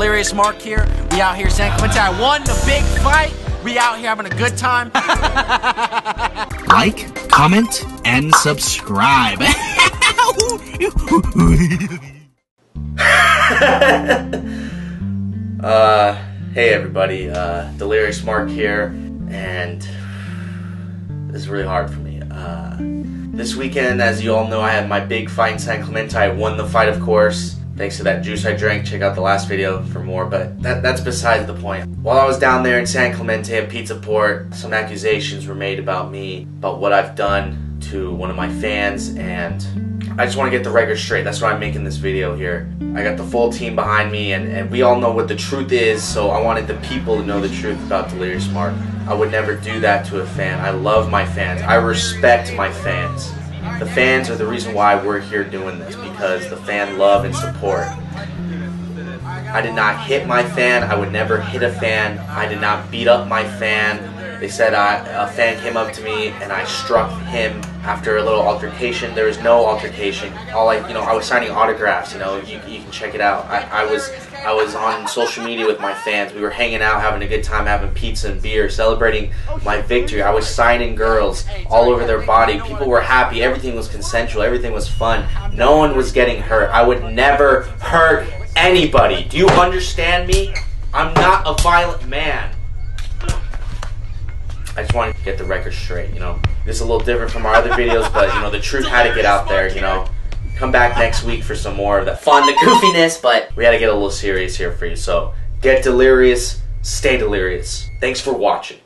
Delirious Marc here. We out here San Clemente. I won the big fight. We out here having a good time. like, comment, and subscribe. uh, hey everybody, uh, Delirious Marc here, and this is really hard for me. Uh, this weekend, as you all know, I had my big fight in San Clemente. I won the fight, of course, thanks to that juice I drank. Check out the last video for more, but that, that's besides the point. While I was down there in San Clemente at Pizza Port, some accusations were made about me, about what I've done to one of my fans, and I just want to get the record straight. That's why I'm making this video here. I got the full team behind me, and, and we all know what the truth is, so I wanted the people to know the truth about Delirious Marc. I would never do that to a fan. I love my fans. I respect my fans. The fans are the reason why we're here doing this, because the fan love and support. I did not hit my fan. I would never hit a fan. I did not beat up my fan. They said I, a fan came up to me and I struck him after a little altercation. There was no altercation. All I, you know, I was signing autographs. You know, you, you can check it out. I, I was I was on social media with my fans. We were hanging out, having a good time, having pizza and beer, celebrating my victory. I was signing girls all over their body. People were happy. Everything was consensual. Everything was fun. No one was getting hurt. I would never hurt anybody. Do you understand me? I'm not a violent man. I just wanted to get the record straight, you know. This is a little different from our other videos, but you know, the truth had to get out there, you know. Come back next week for some more of the fun, the goofiness, but we had to get a little serious here for you. So get delirious, stay delirious. Thanks for watching.